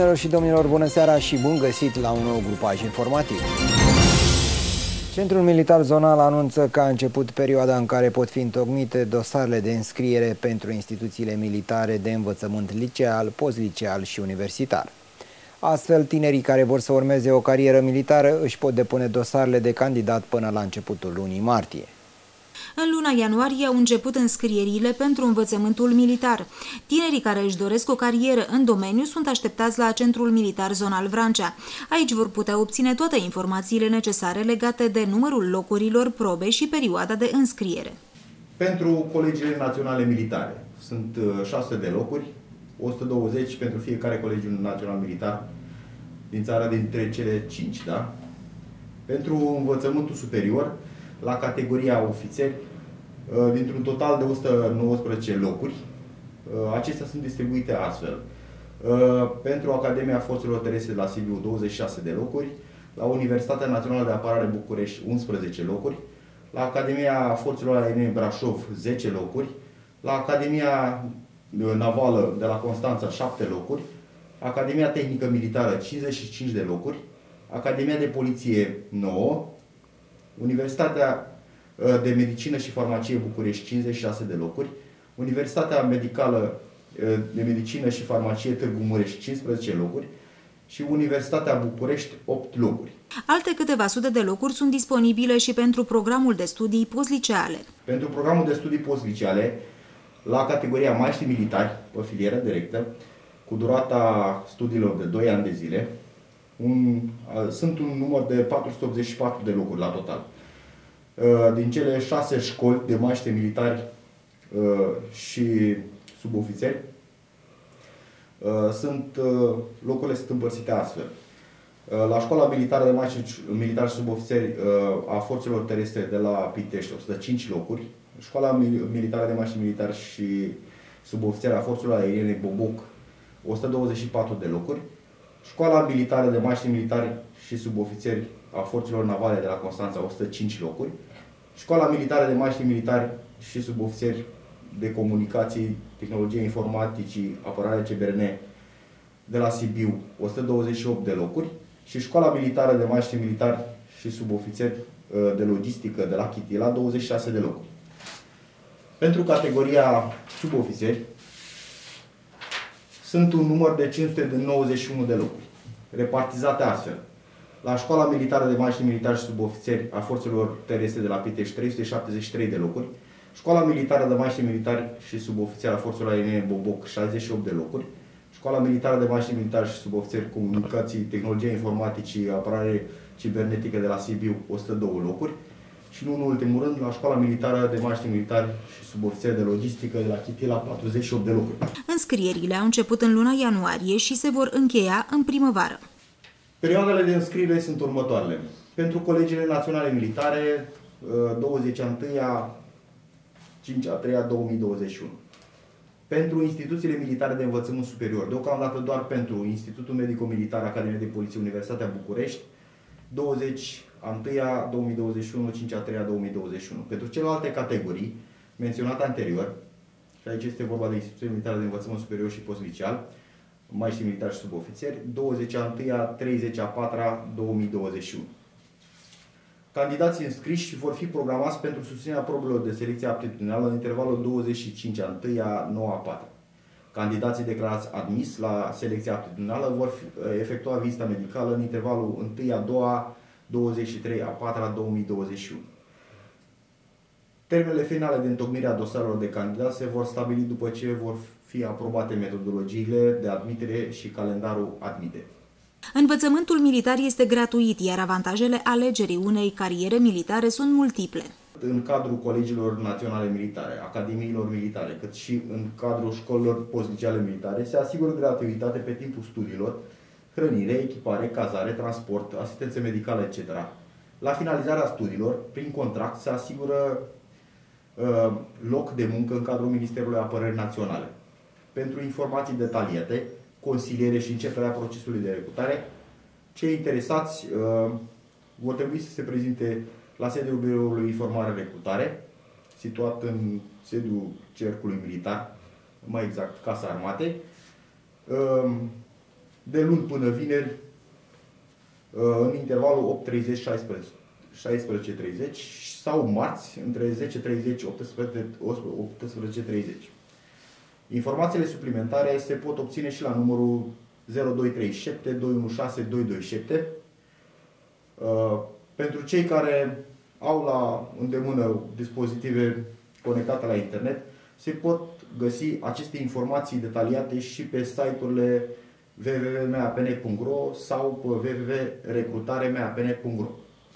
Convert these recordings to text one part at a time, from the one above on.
Doamnelor și domnilor, bună seara și bun găsit la un nou grupaj informativ. Centrul Militar Zonal anunță că a început perioada în care pot fi întocmite dosarele de înscriere pentru instituțiile militare de învățământ liceal, postliceal și universitar. Astfel, tinerii care vor să urmeze o carieră militară își pot depune dosarele de candidat până la începutul lunii martie. În luna ianuarie au început înscrierile pentru învățământul militar. Tinerii care își doresc o carieră în domeniu sunt așteptați la Centrul Militar Zonal Vrancea. Aici vor putea obține toate informațiile necesare legate de numărul locurilor, probe și perioada de înscriere. Pentru colegiile naționale militare sunt 600 uh, de locuri, 120 pentru fiecare colegiu național militar din țara dintre cele 5, da? Pentru învățământul superior, la categoria ofițeri, uh, dintr-un total de 119 locuri. Uh, acestea sunt distribuite astfel. Uh, pentru Academia Forțelor Terestre de la Sibiu 26 de locuri, la Universitatea Națională de Apărare București 11 locuri, la Academia Forțelor Aeriene Brașov 10 locuri, la Academia Navală de la Constanța 7 locuri, Academia Tehnică Militară 55 de locuri, Academia de Poliție 9, Universitatea uh, de Medicină și Farmacie București 56 de locuri, Universitatea Medicală uh, de Medicină și Farmacie Târgu Mureș 15 locuri și Universitatea București 8 locuri. Alte câteva sute de locuri sunt disponibile și pentru programul de studii postliceale. Pentru programul de studii postliceale, la categoria maștri militari, pe filieră directă, cu durata studiilor de 2 ani de zile, un, sunt un număr de 484 de locuri la total. Din cele șase școli de maște militari și subofițeri, sunt, locurile sunt împărțite astfel. La școala militară de maște militari și subofițeri a forțelor terestre de la Pitești, 105 locuri. Școala militară de maște militari și subofițeri a forțelor aeriene Boboc, 124 de locuri. Școala militară de mașini militari și subofițeri a forțelor navale de la Constanța, 105 locuri. Școala militară de mașini militari și subofițeri de comunicații, tehnologie informaticii, apărare CBRN de la Sibiu, 128 de locuri. Și școala militară de mașini militari și subofițeri uh, de logistică de la Chitila, 26 de locuri. Pentru categoria subofițeri, sunt un număr de 591 de locuri, repartizate astfel. La Școala Militară de Mașini Militari și Subofițeri a Forțelor Terestre de la Pitești, 373 de locuri. Școala Militară de Mașini Militari și Subofițeri a Forțelor Aeriene Boboc, 68 de locuri. Școala Militară de Mașini Militari și Subofițeri Comunicații, Tehnologie Informaticii, Apărare Cibernetică de la Sibiu, 102 locuri și nu în ultimul rând la Școala Militară de Maștri Militari și Subofițeri de Logistică de la Chitila 48 de locuri. Înscrierile au început în luna ianuarie și se vor încheia în primăvară. Perioadele de înscriere sunt următoarele. Pentru colegiile naționale militare, 21 5 a 3 2021. Pentru instituțiile militare de învățământ superior, deocamdată doar pentru Institutul Medico-Militar Academie de Poliție Universitatea București, 20 a 1 2021, 5 a 3 2021. Pentru celelalte categorii menționate anterior, și aici este vorba de instituții militare de învățământ superior și postliceal, mai și militari și subofițeri, 20 a 1 30 a 4 2021. Candidații înscriși vor fi programați pentru susținerea probelor de selecție aptitudinală în intervalul 25 a 1 a 9 a 4. Candidații declarați admis la selecția aptitudinală vor efectua vizita medicală în intervalul 1 a 2 23 a 4 a 2021. Termenele finale de întocmire a dosarelor de candidat se vor stabili după ce vor fi aprobate metodologiile de admitere și calendarul admitere. Învățământul militar este gratuit, iar avantajele alegerii unei cariere militare sunt multiple. În cadrul colegiilor naționale militare, academiilor militare, cât și în cadrul școlilor postliceale militare, se asigură gratuitate pe timpul studiilor, hrănire, echipare, cazare, transport, asistență medicală, etc. La finalizarea studiilor, prin contract, se asigură uh, loc de muncă în cadrul Ministerului Apărării Naționale. Pentru informații detaliate, consiliere și începerea procesului de recrutare, cei interesați uh, vor trebui să se prezinte la sediul Biroului Informare Recrutare, situat în sediul Cercului Militar, mai exact Casa Armatei. Uh, de luni până vineri, uh, în intervalul 8.30-16. 16.30 sau marți între 10.30 18.30. Informațiile suplimentare se pot obține și la numărul 0237 216 227. Pentru cei care au la îndemână dispozitive conectate la internet, se pot găsi aceste informații detaliate și pe site-urile www.meapn.ro sau pe www.recrutaremeapn.ro.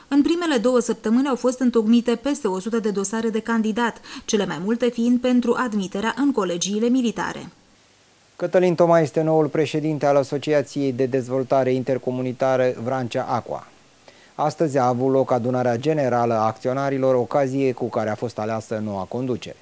În primele două săptămâni au fost întocmite peste 100 de dosare de candidat, cele mai multe fiind pentru admiterea în colegiile militare. Cătălin Toma este noul președinte al Asociației de Dezvoltare Intercomunitară Vrancea Aqua. Astăzi a avut loc adunarea generală a acționarilor, ocazie cu care a fost aleasă noua conducere.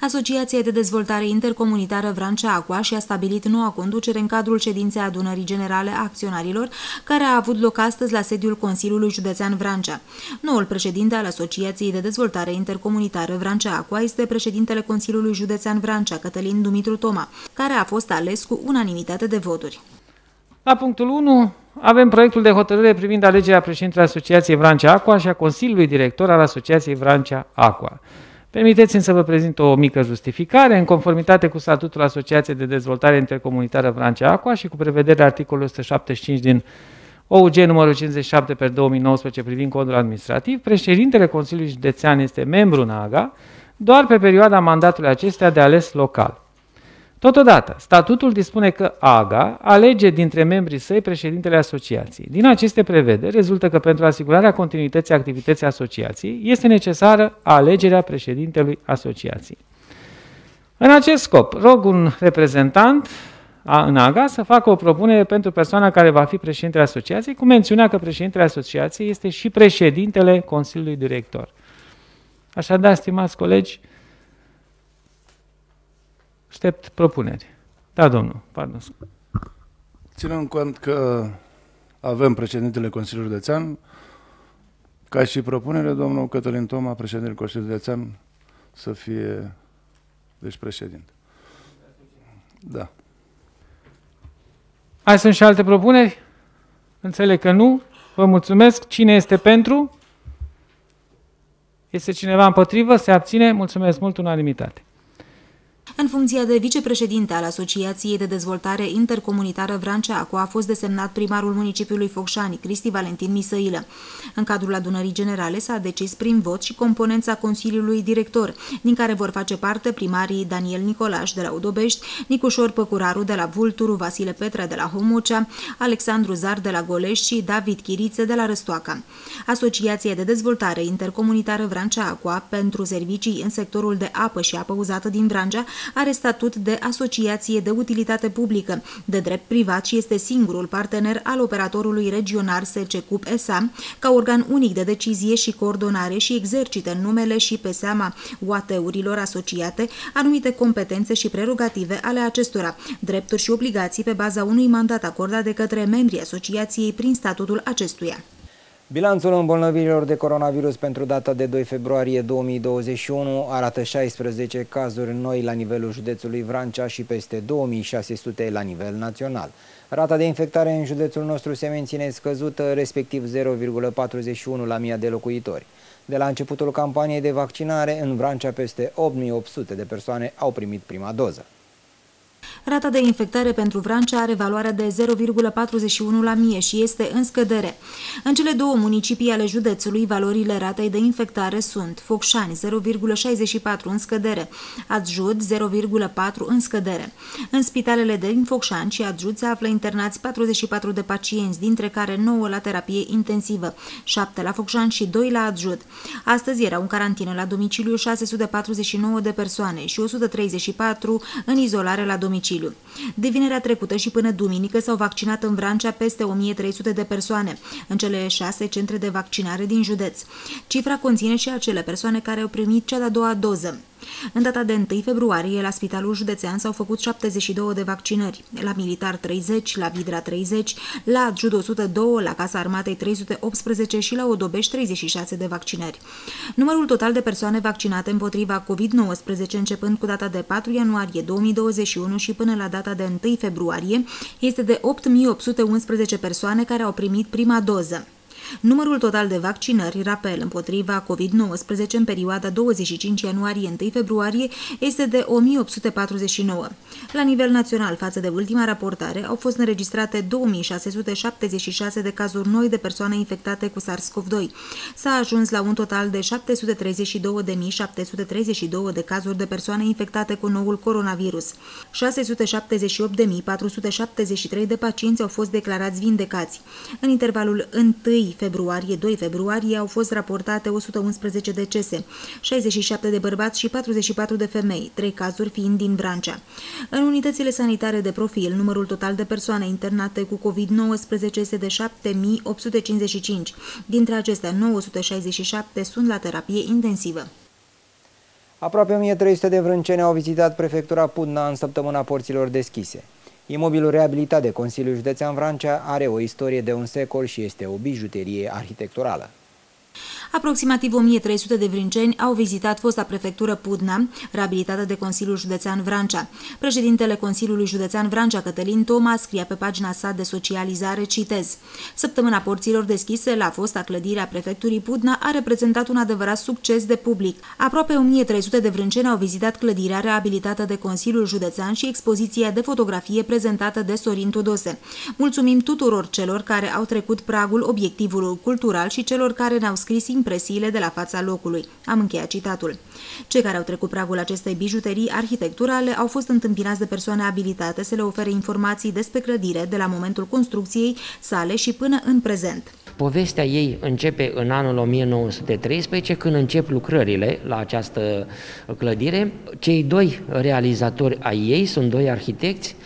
Asociația de Dezvoltare Intercomunitară Vrancea Aqua și-a stabilit noua conducere în cadrul ședinței adunării generale a acționarilor, care a avut loc astăzi la sediul Consiliului Județean Vrancea. Noul președinte al Asociației de Dezvoltare Intercomunitară Vrancea Aqua este președintele Consiliului Județean Vrancea, Cătălin Dumitru Toma, care a fost ales cu unanimitate de voturi. La punctul 1 avem proiectul de hotărâre privind alegerea președintelui Asociației Vrancea Aqua și a Consiliului Director al Asociației Vrancea Aqua. Permiteți-mi să vă prezint o mică justificare. În conformitate cu statutul Asociației de Dezvoltare Intercomunitară Vrancea Aqua și cu prevederea articolului 175 din OUG numărul 57 pe 2019 privind codul administrativ, președintele Consiliului Județean este membru în AGA doar pe perioada mandatului acestea de ales local. Totodată, statutul dispune că AGA alege dintre membrii săi președintele asociației. Din aceste prevederi rezultă că pentru asigurarea continuității activității asociației este necesară alegerea președintelui asociației. În acest scop, rog un reprezentant a, în AGA să facă o propunere pentru persoana care va fi președintele asociației, cu mențiunea că președintele asociației este și președintele Consiliului Director. Așadar, stimați colegi, Aștept propuneri. Da, domnul, pardon. Ținând cont că avem președintele Consiliului Județean, ca și propunere, domnul Cătălin Toma, președintele Consiliului Județean, să fie, deci, președinte. Da. Mai sunt și alte propuneri? Înțeleg că nu. Vă mulțumesc. Cine este pentru? Este cineva împotrivă? Se abține? Mulțumesc mult, unanimitate. În funcția de vicepreședinte al Asociației de Dezvoltare Intercomunitară Vranceacu a fost desemnat primarul municipiului Focșani, Cristi Valentin Misăilă. În cadrul adunării generale s-a decis prin vot și componența Consiliului Director, din care vor face parte primarii Daniel Nicolaș de la Udobești, Nicușor Păcuraru de la Vulturu, Vasile Petre de la Homocea, Alexandru Zar de la Golești și David Chiriță de la Răstoaca. Asociația de Dezvoltare Intercomunitară Vrancea pentru servicii în sectorul de apă și apă uzată din Vrancea are statut de asociație de utilitate publică, de drept privat și este singurul partener al operatorului regional SCCUP SA, ca organ unic de decizie și coordonare și exercită în numele și pe seama UAT-urilor asociate anumite competențe și prerogative ale acestora, drepturi și obligații pe baza unui mandat acordat de către membrii asociației prin statutul acestuia. Bilanțul îmbolnăvirilor de coronavirus pentru data de 2 februarie 2021 arată 16 cazuri noi la nivelul județului Vrancea și peste 2600 la nivel național. Rata de infectare în județul nostru se menține scăzută, respectiv 0,41 la mii de locuitori. De la începutul campaniei de vaccinare, în Vrancea peste 8800 de persoane au primit prima doză. Rata de infectare pentru Vrancea are valoarea de 0,41 la mie și este în scădere. În cele două municipii ale județului, valorile ratei de infectare sunt Focșani 0,64 în scădere, Adjud 0,4 în scădere. În spitalele de Focșani și Adjud se află internați 44 de pacienți, dintre care 9 la terapie intensivă, 7 la Focșani și 2 la Adjud. Astăzi erau în carantină la domiciliu 649 de persoane și 134 în izolare la domiciliu domiciliu. De vinerea trecută și până duminică s-au vaccinat în Vrancea peste 1300 de persoane, în cele șase centre de vaccinare din județ. Cifra conține și acele persoane care au primit cea de-a doua doză. În data de 1 februarie, la Spitalul Județean s-au făcut 72 de vaccinări, la Militar 30, la Vidra 30, la Judo 102, la Casa Armatei 318 și la Odobeș 36 de vaccinări. Numărul total de persoane vaccinate împotriva COVID-19 începând cu data de 4 ianuarie 2021 și până la data de 1 februarie este de 8.811 persoane care au primit prima doză. Numărul total de vaccinări rapel împotriva COVID-19 în perioada 25 ianuarie-1 februarie este de 1849. La nivel național, față de ultima raportare, au fost înregistrate 2676 de cazuri noi de persoane infectate cu SARS-CoV-2. S-a ajuns la un total de 732.732 de cazuri de persoane infectate cu noul coronavirus. 678.473 de pacienți au fost declarați vindecați. În intervalul 1 februarie-2 februarie au fost raportate 111 decese, 67 de bărbați și 44 de femei, 3 cazuri fiind din Vrancea. În unitățile sanitare de profil, numărul total de persoane internate cu COVID-19 este de 7855. Dintre acestea, 967 sunt la terapie intensivă. Aproape 1300 de vrânceni au vizitat prefectura Pudna în săptămâna porților deschise. Imobilul reabilitat de Consiliul Județean Vrancea are o istorie de un secol și este o bijuterie arhitecturală. Aproximativ 1300 de vrinceni au vizitat fosta prefectură Pudna, reabilitată de Consiliul Județean Vrancea. Președintele Consiliului Județean Vrancea, Cătălin Toma, scria pe pagina sa de socializare, citez, Săptămâna porților deschise la fosta clădire a prefecturii Pudna a reprezentat un adevărat succes de public. Aproape 1300 de vrânceni au vizitat clădirea reabilitată de Consiliul Județean și expoziția de fotografie prezentată de Sorin Tudose. Mulțumim tuturor celor care au trecut pragul obiectivului cultural și celor care ne-au scris impresiile de la fața locului. Am încheiat citatul. Cei care au trecut pragul acestei bijuterii arhitecturale au fost întâmpinați de persoane abilitate să le ofere informații despre clădire de la momentul construcției sale și până în prezent. Povestea ei începe în anul 1913, când încep lucrările la această clădire. Cei doi realizatori ai ei sunt doi arhitecți,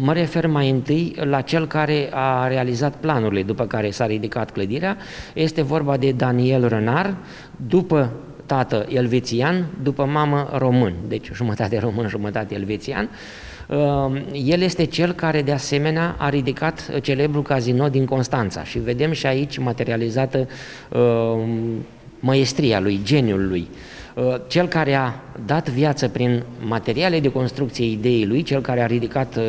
Mă refer mai întâi la cel care a realizat planurile după care s-a ridicat clădirea. Este vorba de Daniel Rănar, după tată elvețian, după mamă român, deci jumătate român, jumătate elvețian. El este cel care de asemenea a ridicat celebrul casino din Constanța și vedem și aici materializată măestria lui, geniul lui. Uh, cel care a dat viață prin materiale de construcție ideii lui, cel care a ridicat uh,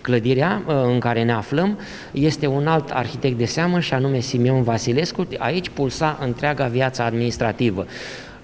clădirea uh, în care ne aflăm, este un alt arhitect de seamă și anume Simeon Vasilescu. Aici pulsa întreaga viață administrativă.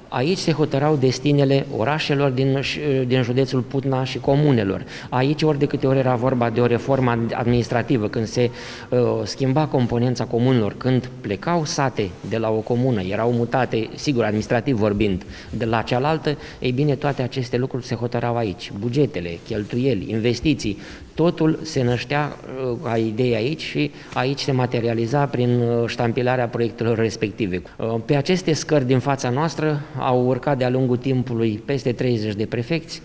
Aici se hotărau destinele orașelor din, din județul Putna și comunelor. Aici, ori de câte ori era vorba de o reformă administrativă, când se uh, schimba componența comunelor, când plecau sate de la o comună, erau mutate, sigur, administrativ vorbind, de la cealaltă, ei bine, toate aceste lucruri se hotărau aici. Bugetele, cheltuieli, investiții, totul se năștea uh, ca idee aici și aici se materializa prin uh, ștampilarea proiectelor respective. Uh, pe aceste scări din fața noastră au urcat de-a lungul timpului peste 30 de prefecți,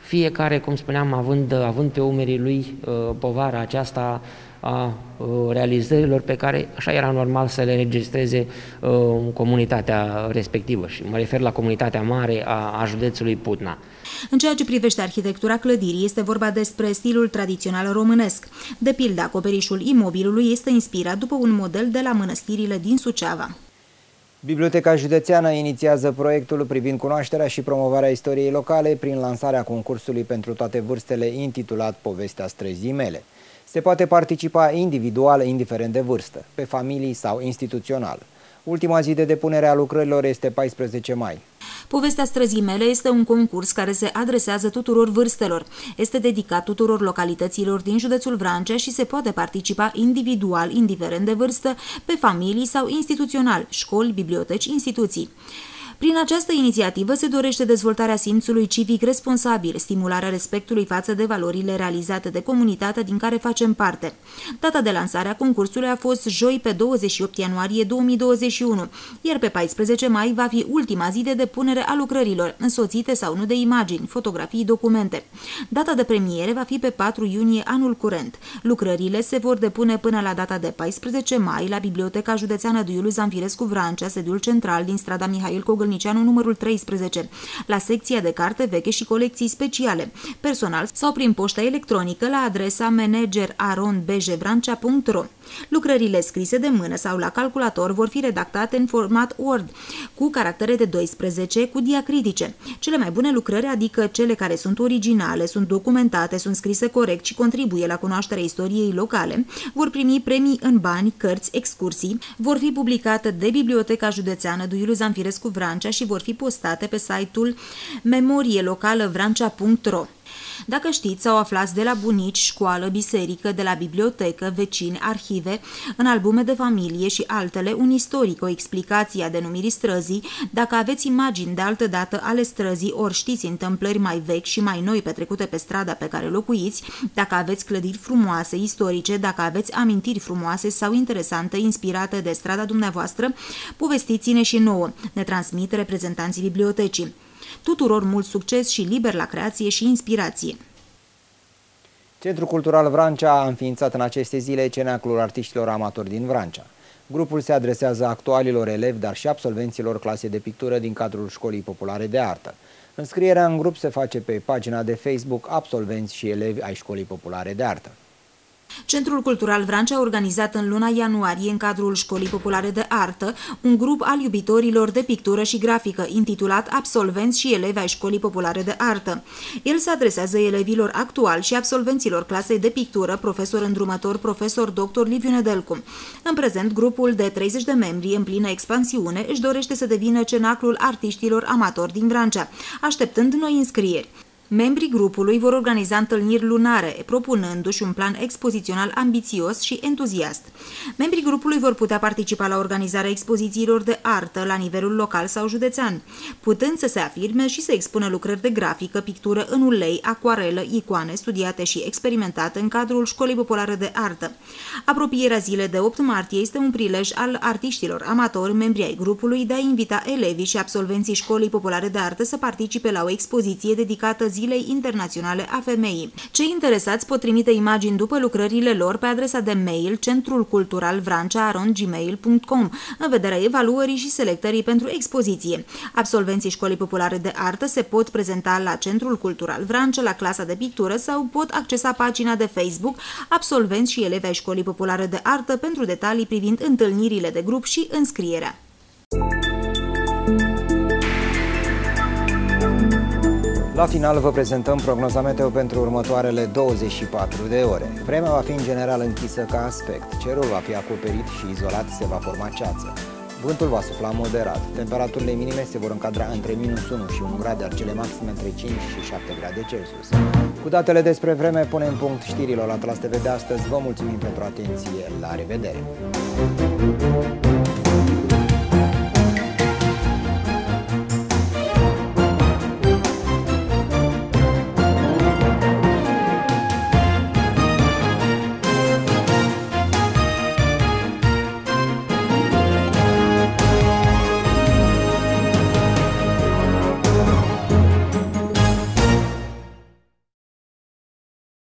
fiecare, cum spuneam, având, având pe umerii lui povara aceasta a realizărilor pe care așa era normal să le registreze comunitatea respectivă și mă refer la comunitatea mare a, a județului Putna. În ceea ce privește arhitectura clădirii, este vorba despre stilul tradițional românesc. De pildă, acoperișul imobilului este inspirat după un model de la mănăstirile din Suceava. Biblioteca Județeană inițiază proiectul privind cunoașterea și promovarea istoriei locale prin lansarea concursului pentru toate vârstele intitulat Povestea străzii mele. Se poate participa individual, indiferent de vârstă, pe familii sau instituțional. Ultima zi de depunere a lucrărilor este 14 mai. Povestea străzii mele este un concurs care se adresează tuturor vârstelor. Este dedicat tuturor localităților din județul Vrancea și se poate participa individual, indiferent de vârstă, pe familii sau instituțional, școli, biblioteci, instituții. Prin această inițiativă se dorește dezvoltarea simțului civic responsabil, stimularea respectului față de valorile realizate de comunitatea din care facem parte. Data de lansare a concursului a fost joi pe 28 ianuarie 2021, iar pe 14 mai va fi ultima zi de depunere a lucrărilor, însoțite sau nu de imagini, fotografii, documente. Data de premiere va fi pe 4 iunie anul curent. Lucrările se vor depune până la data de 14 mai la Biblioteca Județeană Duiului Zanfirescu Vrancea, sediul central din strada Mihail Cogăl Stolnicianu numărul 13, la secția de carte veche și colecții speciale, personal sau prin poșta electronică la adresa manager.aronbejevrancea.ro. Lucrările scrise de mână sau la calculator vor fi redactate în format Word, cu caractere de 12, cu diacritice. Cele mai bune lucrări, adică cele care sunt originale, sunt documentate, sunt scrise corect și contribuie la cunoașterea istoriei locale, vor primi premii în bani, cărți, excursii, vor fi publicate de Biblioteca Județeană Duilu Zanfirescu Vrancea și vor fi postate pe site-ul memorielocalăvrancea.ro. Dacă știți sau aflați de la bunici, școală, biserică, de la bibliotecă, vecini, arhive, în albume de familie și altele, un istoric, o explicație a denumirii străzii, dacă aveți imagini de altă dată ale străzii, ori știți întâmplări mai vechi și mai noi petrecute pe strada pe care locuiți, dacă aveți clădiri frumoase, istorice, dacă aveți amintiri frumoase sau interesante inspirate de strada dumneavoastră, povestiți-ne și nouă, ne transmit reprezentanții bibliotecii. Tuturor mult succes și liber la creație și inspirație! Centrul Cultural Vrancea a înființat în aceste zile cenaclul artiștilor amatori din Vrancea. Grupul se adresează actualilor elevi, dar și absolvenților clase de pictură din cadrul Școlii Populare de Artă. Înscrierea în grup se face pe pagina de Facebook Absolvenți și elevi ai Școlii Populare de Artă. Centrul Cultural Vrancea a organizat în luna ianuarie, în cadrul Școlii Populare de Artă, un grup al iubitorilor de pictură și grafică, intitulat Absolvenți și elevi ai Școlii Populare de Artă. El se adresează elevilor actuali și absolvenților clasei de pictură, profesor îndrumător, profesor dr. Liviu Nedelcu. În prezent, grupul de 30 de membri în plină expansiune își dorește să devină cenaclul artiștilor amatori din Vrancea, așteptând noi înscrieri. Membrii grupului vor organiza întâlniri lunare, propunându-și un plan expozițional ambițios și entuziast. Membrii grupului vor putea participa la organizarea expozițiilor de artă la nivelul local sau județean, putând să se afirme și să expună lucrări de grafică, pictură în ulei, acuarelă, icoane studiate și experimentate în cadrul Școlii Populare de Artă. Apropierea zilei de 8 martie este un prilej al artiștilor amatori, membri ai grupului, de a invita elevii și absolvenții Școlii Populare de Artă să participe la o expoziție dedicată zi Zilei Internaționale a Femeii. Cei interesați pot trimite imagini după lucrările lor pe adresa de mail centrul cultural vrancea.gmail.com în vederea evaluării și selectării pentru expoziție. Absolvenții Școlii Populare de Artă se pot prezenta la Centrul Cultural Vrancea, la clasa de pictură sau pot accesa pagina de Facebook Absolvenți și elevi ai Școlii Populare de Artă pentru detalii privind întâlnirile de grup și înscrierea. La final vă prezentăm prognoza meteo pentru următoarele 24 de ore. Vremea va fi în general închisă ca aspect, cerul va fi acoperit și izolat se va forma ceață. Vântul va sufla moderat, temperaturile minime se vor încadra între minus 1 și 1 grad, iar cele maxime între 5 și 7 grade Celsius. Cu datele despre vreme punem punct știrilor la Atlas TV de astăzi. Vă mulțumim pentru atenție, la revedere!